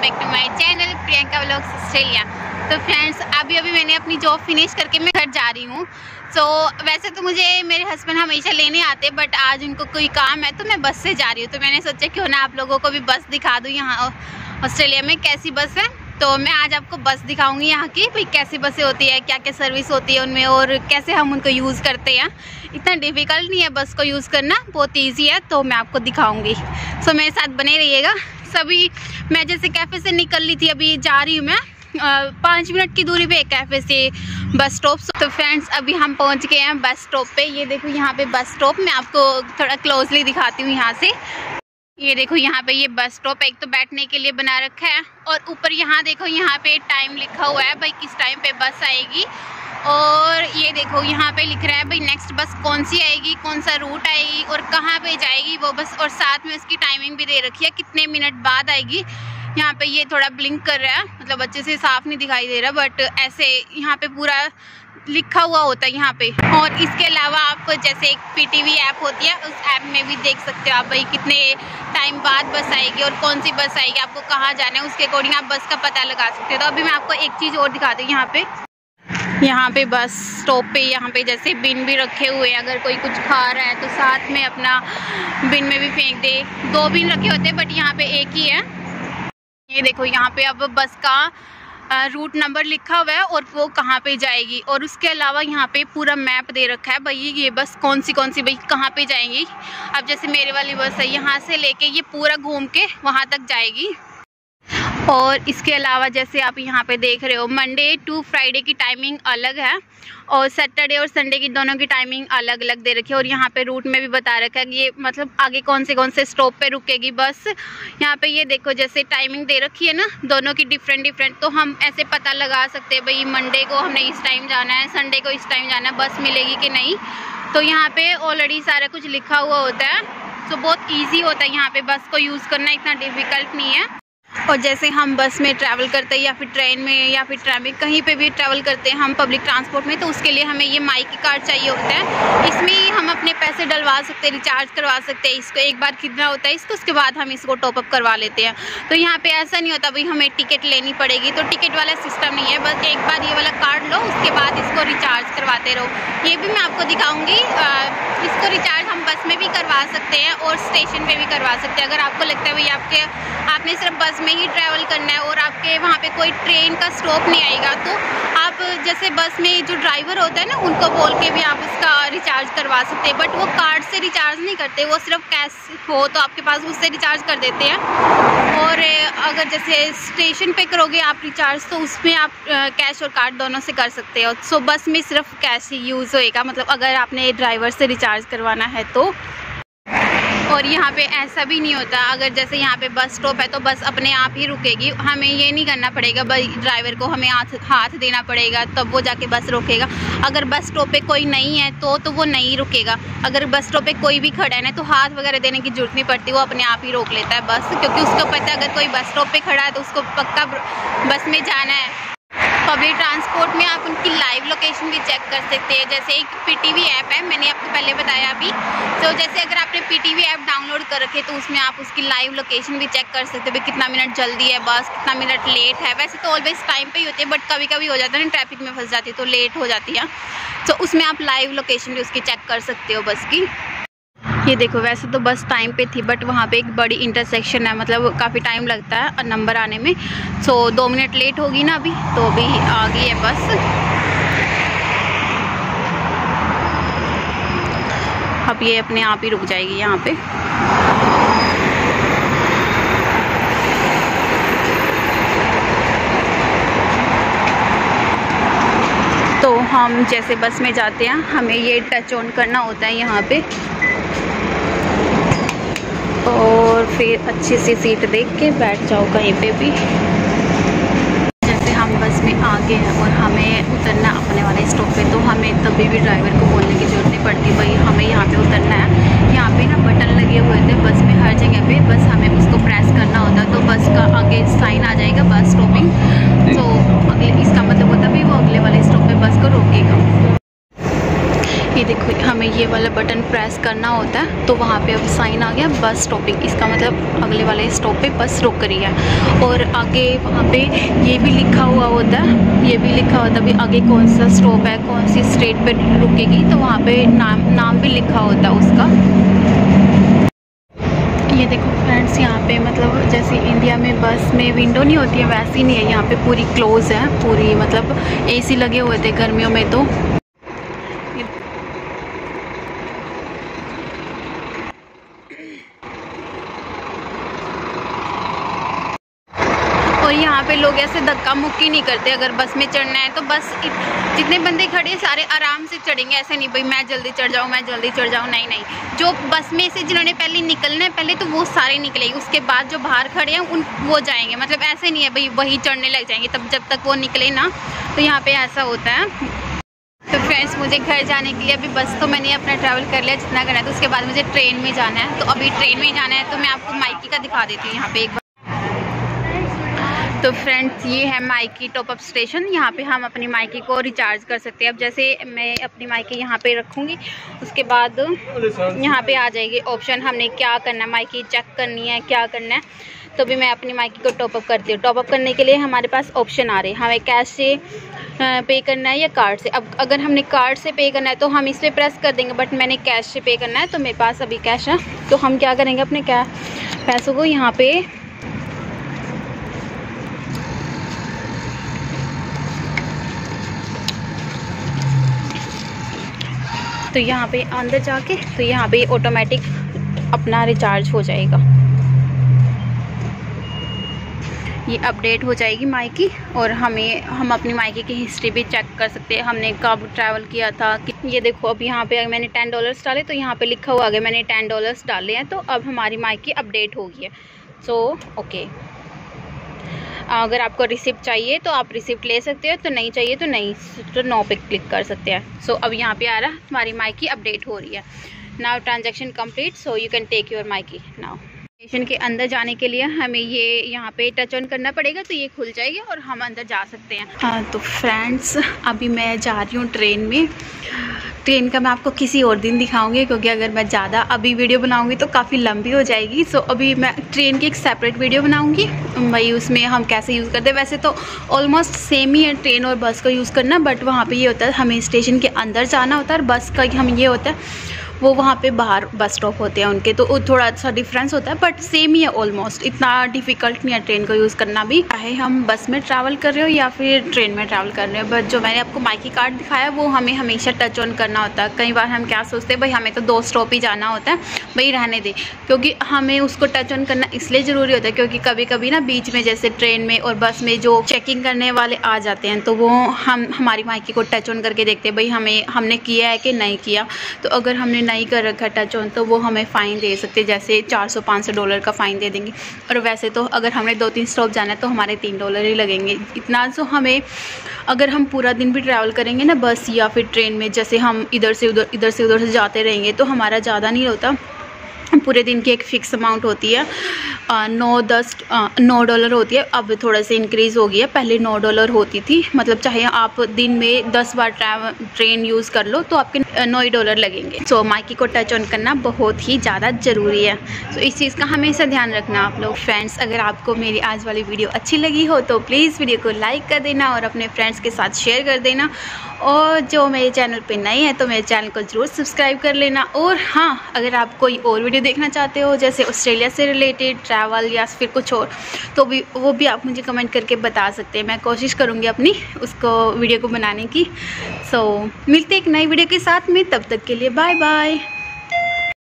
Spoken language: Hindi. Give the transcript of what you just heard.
Back to my channel Priyanka vlogs Australia. तो फ्रेंड्स अभी अभी मैंने अपनी जॉब फिनिश करके मैं घर जा रही हूँ। सो so, वैसे तो मुझे मेरे हस्बैंड हमेशा लेने आते बट आज उनको कोई काम है तो मैं बस से जा रही हूँ। तो मैंने सोचा क्यों ना आप लोगों को भी बस दिखा दूँ यहाँ ऑस्ट्रेलिया में? कैसी बस है? तो मैं आज आपको बस दिखाऊँगी यहाँ की भाई कैसी बसें होती है क्या क्या सर्विस होती है उनमें और कैसे हम उनको यूज़ करते हैं। इतना डिफ़िकल्ट नहीं है बस को यूज़ करना बहुत इजी है तो मैं आपको दिखाऊँगी। सो मेरे साथ बने रहिएगा। सभी, मैं जैसे कैफ़े से निकल ली थी, अभी जा रही हूँ मैं। पाँच मिनट की दूरी पे एक कैफ़े से बस स्टॉप तो फ्रेंड्स अभी हम पहुँच गए हैं बस स्टॉप पे। ये देखो यहाँ पे बस स्टॉप मैं आपको थोड़ा क्लोजली दिखाती हूँ यहाँ से। ये देखो यहाँ पे ये बस स्टॉप एक तो बैठने के लिए बना रखा है। और ऊपर यहाँ देखो, यहाँ पे टाइम लिखा हुआ है, भाई किस टाइम पे बस आएगी। और ये देखो, यहाँ पे लिख रहा है, भाई नेक्स्ट बस कौन सी आएगी, कौन सा रूट आएगी और कहाँ पे जाएगी वो बस और साथ में उसकी टाइमिंग भी दे रखी है, कितने मिनट बाद आएगी? यहाँ पे ये थोड़ा ब्लिंक कर रहा है मतलब अच्छे से साफ़ नहीं दिखाई दे रहा बट ऐसे यहाँ पे पूरा लिखा हुआ होता है यहाँ पे। और इसके अलावा आप जैसे एक पीटीवी ऐप होती है, उस ऐप में भी देख सकते हो आप, भाई, कितने टाइम बाद बस आएगी और कौन सी बस आएगी, आपको कहाँ जाना है, उसके अकॉर्डिंग आप बस का पता लगा सकते हो। तो अभी मैं आपको एक चीज़ और दिखा दूँ यहाँ पे। यहाँ पे बस स्टॉप पे, यहाँ पे जैसे बिन भी रखे हुए हैं। अगर कोई कुछ खा रहा है तो साथ में अपना बिन में भी फेंक दे। दो बिन रखे होते हैं बट यहाँ पे एक ही है। ये देखो, यहाँ पे अब बस का रूट नंबर लिखा हुआ है और वो कहाँ पे जाएगी। और उसके अलावा यहाँ पे पूरा मैप दे रखा है। भाई, ये बस कौन सी कौन सी भाई, कहाँ पे जाएँगी? अब जैसे मेरे वाली बस है, यहाँ से लेके ये पूरा घूम के वहाँ तक जाएगी। और इसके अलावा जैसे आप यहाँ पे देख रहे हो मंडे टू फ्राइडे की टाइमिंग अलग है और सैटरडे और संडे की दोनों की टाइमिंग अलग अलग दे रखी है और यहाँ पे रूट में भी बता रखा है कि ये मतलब आगे कौन से कौन से स्टॉप पे रुकेगी बस। यहाँ पे ये देखो जैसे टाइमिंग दे रखी है ना, दोनों की डिफरेंट डिफरेंट तो हम ऐसे पता लगा सकते हैं भाई मंडे को हमने इस टाइम जाना है संडे को इस टाइम जाना है, बस मिलेगी कि नहीं। तो यहाँ पे ऑलरेडी सारा कुछ लिखा हुआ होता है तो बहुत ईजी होता है यहाँ पे बस को यूज़ करना, इतना डिफ़िकल्ट नहीं है। और जैसे हम बस में ट्रैवल करते हैं या फिर ट्रेन में या फिर ट्रैवल कहीं पे भी ट्रैवल करते हैं हम पब्लिक ट्रांसपोर्ट में तो उसके लिए हमें ये माई की कार्ड चाहिए होता है। इसमें ही हम अपने पैसे डलवा सकते हैं रिचार्ज करवा सकते हैं, इसको एक बार खरीदना होता है, इसको उसके बाद हम इसको टॉपअप करवा लेते हैं। तो यहाँ पर ऐसा नहीं होता, भाई हमें टिकट लेनी पड़ेगी तो टिकट वाला सिस्टम नहीं है, बस एक बार ये वाला कार्ड लो, उसके बाद इसको रिचार्ज करवाते रहो। ये भी मैं आपको दिखाऊँगी। इसको रिचार्ज हम बस में भी करवा सकते हैं और स्टेशन पे भी करवा सकते हैं। अगर आपको लगता है भाई आपके, आपने सिर्फ़ बस में ही ट्रैवल करना है और आपके वहाँ पे कोई ट्रेन का स्टॉप नहीं आएगा तो आप जैसे बस में जो ड्राइवर होता है ना, उनको बोल के भी आप इसका रिचार्ज करवा सकते हैं। बट वो कार्ड से रिचार्ज नहीं करते, वो सिर्फ़ कैश हो तो आपके पास उससे रिचार्ज कर देते हैं। और अगर जैसे स्टेशन पे करोगे आप रिचार्ज तो उसमें आप कैश और कार्ड दोनों से कर सकते हो। सो बस में सिर्फ़ कैश ही यूज़ होएगा। मतलब अगर आपने ड्राइवर से रिचार्ज करवाना है तो। और यहाँ पे ऐसा भी नहीं होता। अगर जैसे यहाँ पे बस स्टॉप है तो बस अपने आप ही रुकेगी। हमें ये नहीं करना पड़ेगा भाई ड्राइवर को हमें हाथ हाथ देना पड़ेगा, तब वो जाके बस रोकेगा। अगर बस स्टॉप पे कोई नहीं है तो तो वो नहीं रुकेगा। अगर बस स्टॉप पे कोई भी खड़ा है ना तो हाथ वगैरह देने की ज़रूरत नहीं पड़ती। वो अपने आप ही रोक लेता है बस क्योंकि उसको पता है अगर कोई बस स्टॉप पर खड़ा है तो उसको पक्का बस में जाना है। पब्लिक ट्रांसपोर्ट में आप उनकी लाइव लोकेशन भी चेक कर सकते हैं। जैसे एक पीटीवी ऐप है, मैंने आपको पहले बताया अभी। तो जैसे अगर आपने पीटीवी ऐप डाउनलोड कर रखे तो उसमें आप उसकी लाइव लोकेशन भी चेक कर सकते हैं कितना मिनट जल्दी है बस, कितना मिनट लेट है। वैसे तो ऑलवेज टाइम पर ही होते हैं बट कभी कभी हो जाता है ना ट्रैफ़िक में फंस जाती है तो लेट हो जाती है। तो उसमें आप लाइव लोकेशन भी उसकी चेक कर सकते हो बस की। ये देखो वैसे तो बस टाइम पे थी बट वहाँ पे एक बड़ी इंटरसेक्शन है मतलब काफ़ी टाइम लगता है नंबर आने में। सो so, दो मिनट लेट होगी ना अभी तो अभी आ गई है बस। अब ये अपने आप ही रुक जाएगी यहाँ पे। तो हम जैसे बस में जाते हैं हमें ये टच ऑन करना होता है यहाँ पे। और फिर अच्छी सी सीट देख के बैठ जाओ कहीं पे भी। जैसे हम बस में आ गए हैं और हमें उतरना अपने वाले स्टॉप पे तो हमें तभी भी ड्राइवर को बोलने की ज़रूरत नहीं पड़ती, भाई, हमें यहाँ पे उतरना है। यहाँ पे ना बटन लगे हुए थे बस में, हर जगह पे बस हमें उसको प्रेस करना होता तो बस का आगे साइन आ जाएगा, बस स्टॉपिंग तो अगले, इसका मतलब होता भाई वो अगले वाले स्टॉप पर बस को रोकेगा। ये देखो, हमें ये वाला बटन प्रेस करना होता है तो वहाँ पे अब साइन आ गया बस स्टॉपिंग इसका मतलब अगले वाले स्टॉप पे बस रुक रही है। और आगे वहाँ पे ये भी लिखा हुआ होता है, ये भी लिखा होता है, अभी आगे कौन सा स्टॉप है, कौन सी स्ट्रेट पे रुकेगी तो वहाँ पे नाम नाम भी लिखा होता है उसका। ये देखो फ्रेंड्स यहाँ पे मतलब जैसे इंडिया में बस में विंडो नहीं होती है, वैसी नहीं है, यहाँ पे पूरी क्लोज है, पूरी मतलब एसी लगे हुए थे गर्मियों में तो। और यहाँ पे लोग ऐसे धक्का मुक्की नहीं करते, अगर बस में चढ़ना है तो बस जितने बंदे खड़े सारे आराम से चढ़ेंगे, ऐसे नहीं भाई, मैं जल्दी चढ़ जाऊँ, मैं जल्दी चढ़ जाऊँ, नहीं नहीं। जो बस में से जिन्होंने पहले निकलना है, पहले तो वो सारे निकलेंगे उसके बाद जो बाहर खड़े हैं, उन, वो जाएँगे। मतलब ऐसे नहीं है भाई, वही चढ़ने लग जाएँगे, तब, जब तक वो निकले ना तो यहाँ पर ऐसा होता है। तो फ्रेंड्स, मुझे घर जाने के लिए अभी बस तो मैंने अपना ट्रैवल कर लिया, जितना करना है तो उसके बाद मुझे ट्रेन में जाना है। तो अभी ट्रेन में जाना है तो मैं आपको माइकी का दिखा देती हूँ, यहाँ पे एक तो फ्रेंड्स ये है माइकी टॉपअप स्टेशन यहाँ पे हम अपनी माइकी को रिचार्ज कर सकते हैं. अब जैसे मैं अपनी माइकी यहाँ पे रखूँगी, उसके बाद यहाँ पे आ जाएगी ऑप्शन हमने क्या करना है? माइकी चेक करनी है, क्या करना है? तो भी मैं अपनी माइकी को टॉपअप करती हूँ. टॉपअप करने के लिए हमारे पास ऑप्शन आ रहे हैं. हमें कैश से पे करना है या कार्ड से? अब अगर हमने कार्ड से पे करना है तो हम इस पर प्रेस कर देंगे बट मैंने कैश से पे करना है तो मेरे पास अभी कैश है. तो हम क्या करेंगे अपने क्या पैसों को यहाँ पे तो यहाँ पे अंदर जाके तो यहाँ पे ऑटोमेटिक अपना रिचार्ज हो जाएगा। ये अपडेट हो जाएगी माइकी और हमें, हम अपनी माइकी की हिस्ट्री भी चेक कर सकते हैं। हमने कब ट्रैवल किया था ये देखो, अब यहाँ पे मैंने टेन डॉलर्स डाले तो यहाँ पे लिखा हुआ आगे मैंने टेन डॉलर्स डाले हैं तो अब हमारी माइकी अपडेट हो गई है। सो ओके अगर आपको रिसिप्ट चाहिए तो आप रिसिप्ट ले सकते हो तो नहीं चाहिए तो नहीं तो नो पे क्लिक कर सकते हैं। सो so, अब यहाँ पे आ रहा तुम्हारी माइकी अपडेट हो रही है। Now transaction complete so you can take your my key now station के अंदर जाने के लिए हमें ये यहाँ पे टच ऑन करना पड़ेगा तो ये खुल जाएगी और हम अंदर जा सकते हैं। हाँ तो फ्रेंड्स अभी मैं जा रही हूँ ट्रेन में। ट्रेन का मैं आपको किसी और दिन दिखाऊँगी, क्योंकि अगर मैं ज़्यादा अभी वीडियो बनाऊँगी तो काफ़ी लंबी हो जाएगी। सो अभी मैं ट्रेन की एक सेपरेट वीडियो बनाऊँगी। भाई उसमें हम कैसे यूज़ करते हैं। वैसे तो ऑलमोस्ट सेम ही है ट्रेन और बस का यूज़ करना बट वहाँ पर ये होता है, हमें स्टेशन के अंदर जाना होता है और बस का हम ये होता है। वो वहाँ पे बाहर बस स्टॉप होते हैं उनके तो थोड़ा सा डिफरेंस होता है बट सेम ही है ऑलमोस्ट इतना डिफ़िकल्ट नहीं है ट्रेन को यूज़ करना भी। चाहे हम बस में ट्रैवल कर रहे हो या फिर ट्रेन में ट्रैवल कर रहे हो बट जो मैंने आपको माइकी कार्ड दिखाया, वो हमें हमेशा टच ऑन करना होता है। कई बार हम क्या सोचते हैं, भाई, हमें तो दो स्टॉप ही जाना होता है। भाई, रहने दे। क्योंकि हमें उसको टच ऑन करना इसलिए ज़रूरी होता है, क्योंकि कभी कभी ना बीच में जैसे ट्रेन में और बस में जो चेकिंग करने वाले आ जाते हैं तो वो हम, हमारी माइकी को टच ऑन करके देखते हैं, भाई, हमें, हमने किया है कि नहीं किया? तो अगर हमने नहीं कर रखा टच ऑन तो वो हमें फ़ाइन दे सकते जैसे 400 500 डॉलर का फ़ाइन दे देंगे। और वैसे तो अगर हमने दो तीन स्टॉप जाना है तो हमारे तीन डॉलर ही लगेंगे। इतना तो हमें अगर हम पूरा दिन भी ट्रैवल करेंगे ना बस या फिर ट्रेन में जैसे हम इधर से उधर इधर से उधर से जाते रहेंगे तो हमारा ज़्यादा नहीं होता। पूरे दिन की एक फ़िक्स अमाउंट होती है। आ, नौ दस नौ डॉलर होती है। अब थोड़ा सा इंक्रीज़ हो गया। पहले नौ डॉलर होती थी। मतलब चाहे आप दिन में दस बार ट्रेन यूज़ कर लो तो आपके नौ डॉलर लगेंगे। सो so, माइकी को टच ऑन करना बहुत ही ज़्यादा ज़रूरी है। सो so, इस चीज़ का हमेशा ध्यान रखना आप लोग। फ्रेंड्स अगर आपको मेरी आज वाली वीडियो अच्छी लगी हो तो प्लीज़ वीडियो को लाइक कर देना और अपने फ्रेंड्स के साथ शेयर कर देना। और जो मेरे चैनल पे नए हैं तो मेरे चैनल को ज़रूर सब्सक्राइब कर लेना। और हाँ अगर आप कोई और वीडियो देखना चाहते हो जैसे ऑस्ट्रेलिया से रिलेटेड ट्रैवल या फिर कुछ और तो भी वो भी आप मुझे कमेंट करके बता सकते हैं। मैं कोशिश करूँगी अपनी उसको वीडियो को बनाने की। सो so, मिलते एक नई वीडियो के साथ में तब तक के लिए बाय बाय